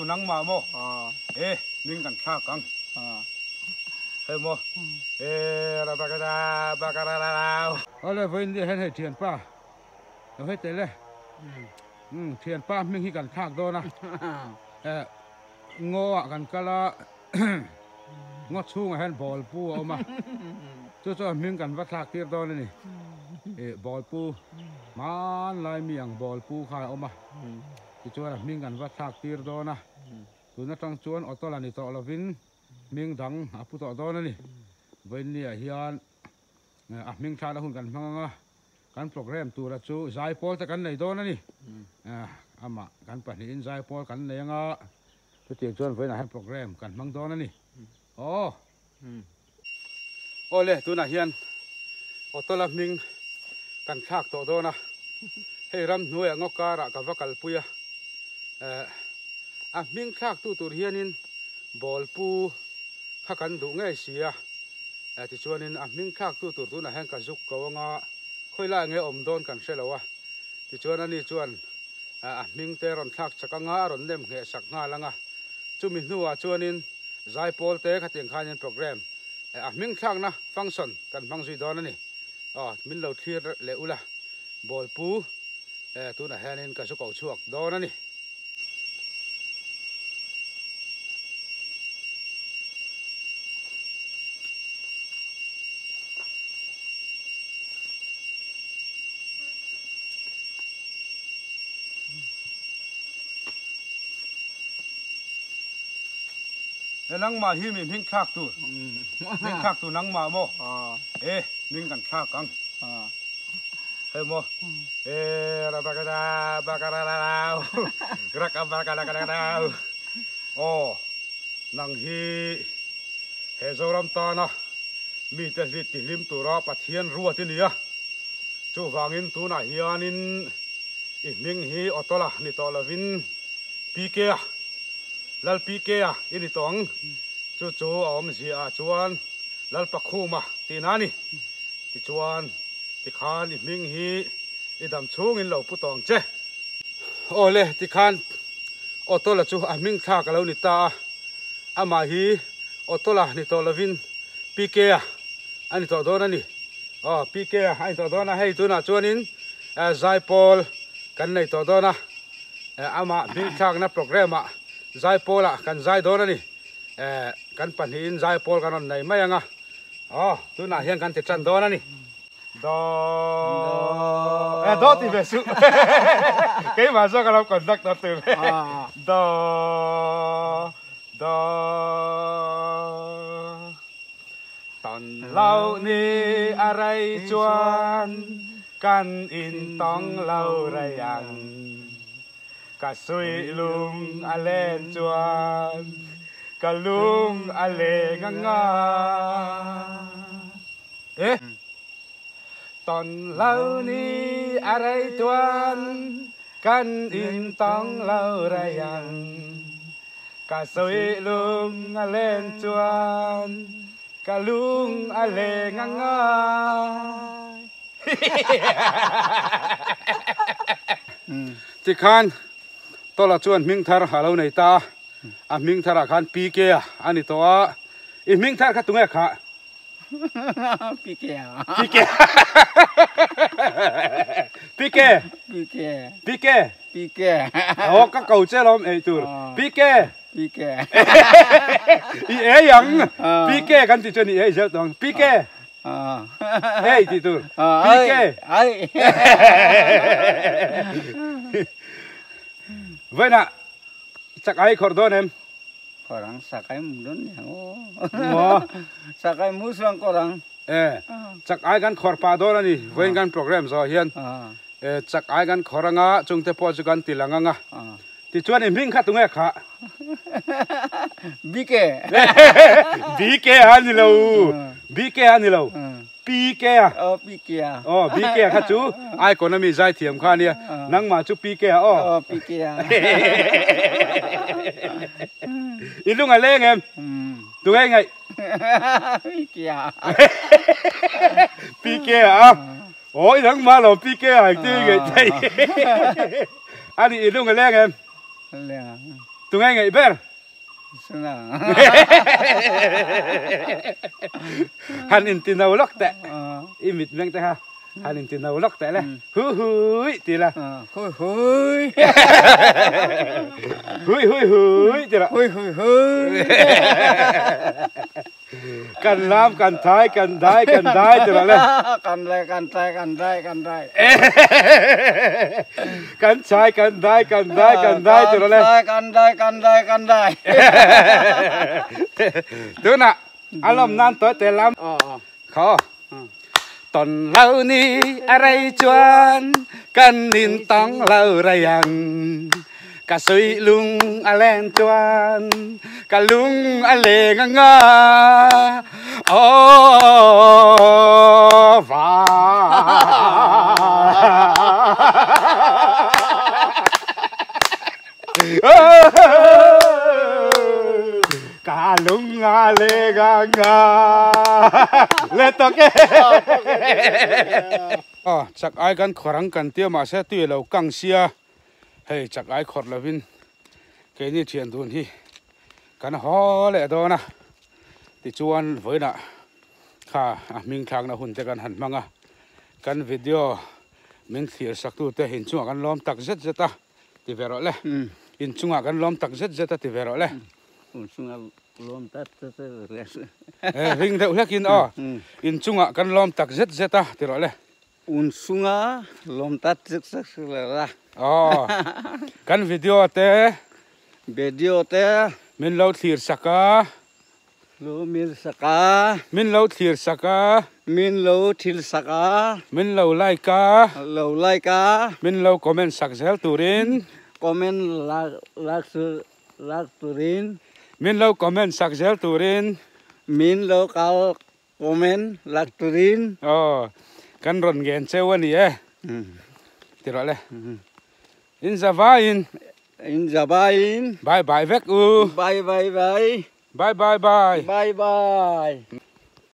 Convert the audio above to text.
tu nang ma mo อ่าเอ๊ะมิงกันข้ากังอ่าเฮ้ยโมเอ๊ะระบากระดาบากระดาดาวเอาเลยวันนี้เห็นให้เทียนป้าเอาให้เตะเลยอืมเทียนป้ามิงให้กันข้ากโดนะเอ่องอกันกะละงอชูงให้บอลปูเอามาจู่ๆมิงกันวัดทากเตียโดนนี่เอ๊ะบอลปูมันลายเมียงบอลปูขายเอามาจู่ๆมิงกันวัดทากเตียโดนะ ตัวนั้นต้งชวนออตโลานิตอลาวินมิงดังอาพุตอตอตนั่นนี่เวนเนี่เฮียนอะมิงชาละหุ่นกันมังงะกันโปรแกรมตัวละชูไซโพลจะกันไหนโตนั่นนี่อ่าอามากันปั่นอินไซโพลกันไหนงะตัวเตียงชวนเวนให้โปรแกรมกันมังโตนั่นนี่โอ้โอ้เลยตัวน่ะเฮียนออตโตลามิงกันชากโตโตนะให้รำหน่วยงกการะกับวักลปุยอ่า à miếng khác tu tu hiền in bồi pu khắc ăn đủ ngay xìa à thì cho nên à miếng khác tu tu tu là hẹn cả dục cầu nga. Khơi lại nghe ôm đôn cần xe lâu à thì cho nên đi chuan à miếng tê ron khác chắc ngã, ron đem nghe sắc nga à chú mình nuwa cho nên giải pol tê khát tiền khai nhân program. À miếng khác na function cần mang duy đó này à mình lâu thiệt lệ ula bol pu à tu là hẹn in cả dục cầu chuộc đó này แอ้วนังมาฮิมิมิงคากตัวหิงคากตัวนังมาโมเอ๊ะมิงกันคากังเฮ้โมเอ๊ะระบักระดาบักระดาวกรักับบักระดากระดาวโอ้นังฮีเฮโซรัมตานะมีแต่สิทธิลิมตัวรอปะเทียนรัวที่นี่อะชูฟังอินตัวน่ะเฮียนินอิมิงฮีออตละนี่ตอละวินปีเกีย lal pi ke a ah, ini tong. Chu chu om, si ah, a chuan lal pa ma ti na ni. Ti chuan ti khan i ming hi. I dam chung in lo putong che. Ole ti khan. Auto la chu a ming tha ka lo ni ta ama hi auto la, ni to lovin pi ke a ani to do na ni. Oh pi ke a ani to do na. Hei, tu na chuan in. Eh, Zai pol kan nei to do na. Eh, ama ming thak na program a zai pola kan zai na ni eh kan pan hin zai pol kan on nei mai anga oh tu na hian kan do na ni do eh do ti ve su cái mà sao cái còn đắc đó từ อ่า do do tòn lâu ni à ray chuan căn in tong lâu ray ăn cả suy lung à lên chuan cả lung à lệ ngang nga ế tòn lâu ni à ray chuan căn in tong lâu ray ăn cả suy lung à lên chuan cả lung à lệ ngang nga ti khan to la chuan ming thar halo nei ta a ming thar khan pi ke a ani to a i ming thar kha tunga kha พี่แก่ pi ke pi ke พี่แก่ pi ke พี่แก่ o ka kau che lom ei tur À. pi ke พี่แก่ i e yang À. pi ke kan ti chuan i e je tong pi ke อ่า ei ti tur อ่า pi ke ไอ้ vậy nè chắc ai khỏi đó em ขอรังสักไอ้หมุนอย่างโอ้ Mo. สักไอ้หมุสังก็ รัง ê chắc ai gan khỏi pa đó là nè với gan program rồi hiền อ่า ê chắc ai gan khỏi ngã chúng ta po gan tì lăng ngã อ่า thì chuan em mình khát tung khá พี่แก่ bí kê han đi lâu bí kê han đi lâu อืม pi kè à? ờ pi kè à. ờ pi kè khát chú? Ai còn nằm dài thiểm khá nè ờ. nắng mà chú pi kè à, ờ. ờ. Pi kè ít lúc ngày lên em. Ừ. Tụi anh ngày pi kè pi kè à ôi nắng mà lo pi kè hay tư cái, chạy ờ. anh ít lúc ngày lên em. Tụi anh ngày bên à tungai ngai ber suna han in tinau lok te imit meng te ha. Han in tinau lok te le hu hui ti la hôi hôi. Hui hui hui ti la hôi hôi hôi กันน้ำกันท้ายกันท้ายกันท้ายจะมาเลยกันอะไรกันท้ายกันท้ายกันท้ายกันชายกันท้ายกันท้ายกันท้ายจะมาเลยกันท้ายกันท้ายกันท้ายดูนะอารมณ์นั้นตัวเต่ลำขอตอนเล่านี้อะไรจวน กันนินต้องเล่าระยัง cả suy lung a len tuan cả lung a lê ngang nga. Ô và cả lung a lê ngang nga. Lê to kê. Ờ, chắc ai gần khó răng cần tiêu mà sẽ tùy lâu căng xia thầy chặt ai khọt là vin cái như chuyện tuần hi. Cái nó lệ đó na. Thì chú ăn với nà khá à mình thang là hùn thế căn hẳn măng à. Căn video mình thiệt sắc tu thế hình chung à, căn lom tắc rất rất ta. Thì về rồi lẽ ừ. hình chung à, căn lom tắc rất rất ta thì về rồi lẽ ừ. hình chung à, lom tắc rất rất ring đâu hết in o. Ừ. Hình chung căn lom tắc rất rất ta thì rồi lẽ un sunga unsunga lomta tsik sak sila Oh. kan video te? Video te. Min lo thir saka. Lo min saka. Min lo thir saka. Min lo thil saka. Min lo like ka. Lo like ka. Min lo comment sak zel turin. Comment la lak la turin. Min lo comment sak zel turin. Min lo kal comment la turin. Oh kan ron gen chewa ni e ti ro le. Mm-hmm. In zavain in. Zavain bye bye vek u. Bye bye bye. Bye bye bye. Bye bye.